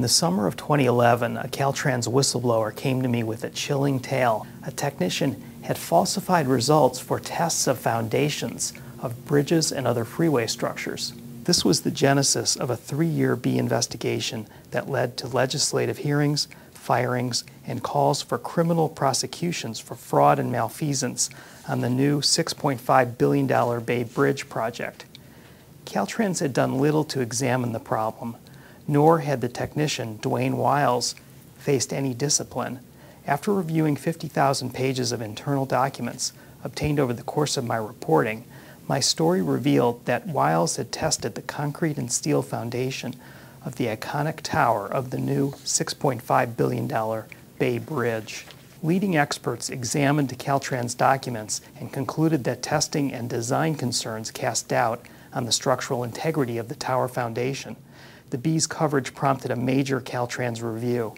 In the summer of 2011, a Caltrans whistleblower came to me with a chilling tale. A technician had falsified results for tests of foundations of bridges and other freeway structures. This was the genesis of a three year Bee investigation that led to legislative hearings, firings, and calls for criminal prosecutions for fraud and malfeasance on the new $6.5 billion Bay Bridge project. Caltrans had done little to examine the problem nor had the technician, Duane Wiles, faced any discipline. After reviewing 50,000 pages of internal documents obtained over the course of my reporting, my story revealed that Wiles had tested the concrete and steel foundation of the iconic tower of the new $6.5 billion Bay Bridge. Leading experts examined Caltrans documents and concluded that testing and design concerns cast doubt on the structural integrity of the tower foundation the Bee's coverage prompted a major Caltrans review.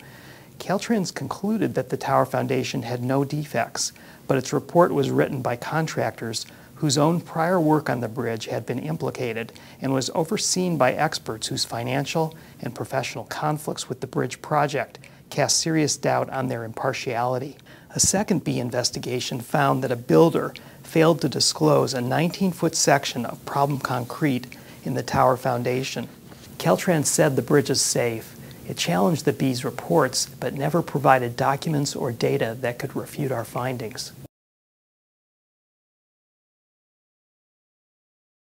Caltrans concluded that the tower foundation had no defects, but its report was written by contractors whose own prior work on the bridge had been implicated and was overseen by experts whose financial and professional conflicts with the bridge project cast serious doubt on their impartiality. A second B investigation found that a builder failed to disclose a 19-foot section of problem concrete in the tower foundation. Caltrans said the bridge is safe. It challenged the Bee's reports, but never provided documents or data that could refute our findings.